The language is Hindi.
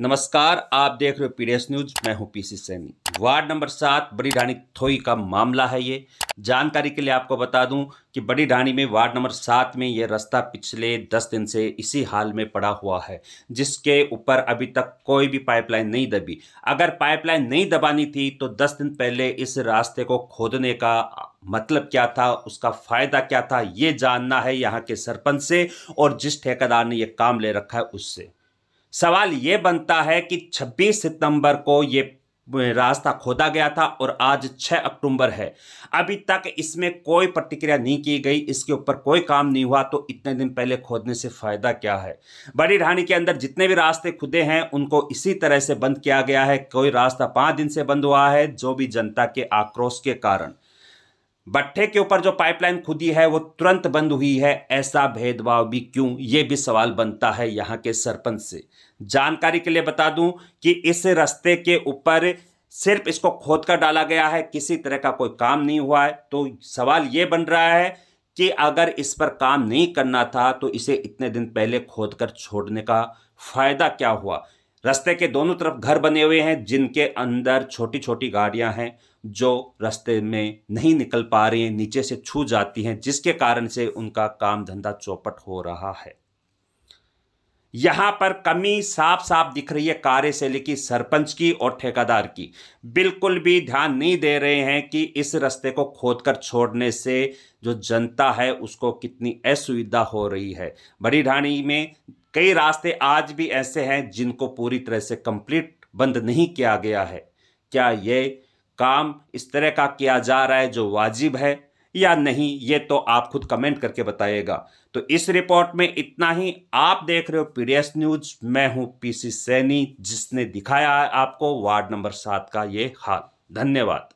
नमस्कार, आप देख रहे हो पीडीएस न्यूज़ मैं हूँ पीसी सैनी वार्ड नंबर सात, बड़ी ढाणी थोई का मामला है ये। जानकारी के लिए आपको बता दूँ कि बड़ी ढाणी में वार्ड नंबर सात में ये रास्ता पिछले दस दिन से इसी हाल में पड़ा हुआ है, जिसके ऊपर अभी तक कोई भी पाइपलाइन नहीं दबी। अगर पाइपलाइन नहीं दबानी थी तो दस दिन पहले इस रास्ते को खोदने का मतलब क्या था, उसका फ़ायदा क्या था, ये जानना है यहाँ के सरपंच से, और जिस ठेकेदार ने यह काम ले रखा है, उससे। सवाल ये बनता है कि 26 सितंबर को ये रास्ता खोदा गया था और आज 6 अक्टूबर है। अभी तक इसमें कोई प्रतिक्रिया नहीं की गई, इसके ऊपर कोई काम नहीं हुआ तो इतने दिन पहले खोदने से फ़ायदा क्या है? बड़ी ढाणी के अंदर जितने भी रास्ते खुदे हैं, उनको इसी तरह से बंद किया गया है। कोई रास्ता पाँच दिन से बंद हुआ है, जो भी जनता के आक्रोश के कारण। भट्ठे के ऊपर जो पाइपलाइन खुदी है, वो तुरंत बंद हुई है। ऐसा भेदभाव भी क्यों? ये भी सवाल बनता है यहाँ के सरपंच से। जानकारी के लिए बता दूँ कि इस रास्ते के ऊपर सिर्फ़ इसको खोद कर डाला गया है, किसी तरह का कोई काम नहीं हुआ है। तो सवाल ये बन रहा है कि अगर इस पर काम नहीं करना था तो इसे इतने दिन पहले खोद कर छोड़ने का फ़ायदा क्या हुआ? रास्ते के दोनों तरफ़ घर बने हुए हैं, जिनके अंदर छोटी छोटी गाड़ियाँ हैं, जो रास्ते में नहीं निकल पा रही हैं, नीचे से छू जाती हैं, जिसके कारण से उनका काम धंधा चौपट हो रहा है। यहाँ पर कमी साफ़ साफ़ दिख रही है कार्यशैली की सरपंच की और ठेकेदार की। बिल्कुल भी ध्यान नहीं दे रहे हैं कि इस रास्ते को खोदकर छोड़ने से जो जनता है, उसको कितनी असुविधा हो रही है। बड़ी ढाणी में कई रास्ते आज भी ऐसे हैं जिनको पूरी तरह से कंप्लीट बंद नहीं किया गया है। क्या ये काम इस तरह का किया जा रहा है जो वाजिब है या नहीं, ये तो आप खुद कमेंट करके बताइएगा। तो इस रिपोर्ट में इतना ही। आप देख रहे हो पीडीएस न्यूज़। मैं हूँ पीसी सैनी, जिसने दिखाया आपको वार्ड नंबर सात का ये हाल। धन्यवाद।